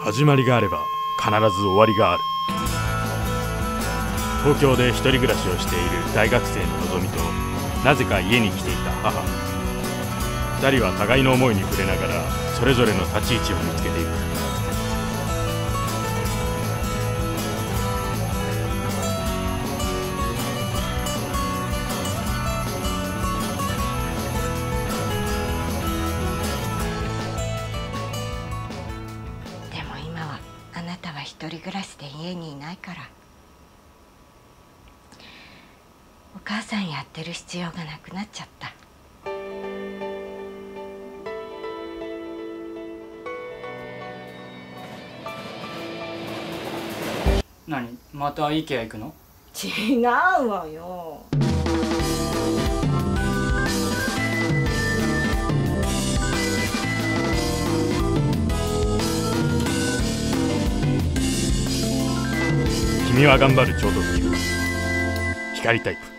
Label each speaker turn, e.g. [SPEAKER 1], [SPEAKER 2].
[SPEAKER 1] 始まりがあれば必ず終わりがある。東京で一人暮らしをしている大学生ののぞみとなぜか家に来ていた母。2人は互いの思いに触れながらそれぞれの立ち位置を見つけていく。
[SPEAKER 2] 一人暮らしで家にいないから。お母さんやってる必要がなくなっちゃった。
[SPEAKER 3] 何？また IKEA 行くの？
[SPEAKER 2] 違うわよ
[SPEAKER 1] 君は頑張る超特急光タイプ。